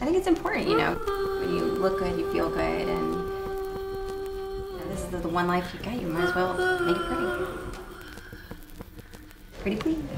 I think it's important, you know, when you mm-hmm. look good, you feel good, and you know, this is the, the one life you got. You might as well make it pretty. Pretty clean.